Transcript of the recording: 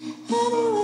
Anyway.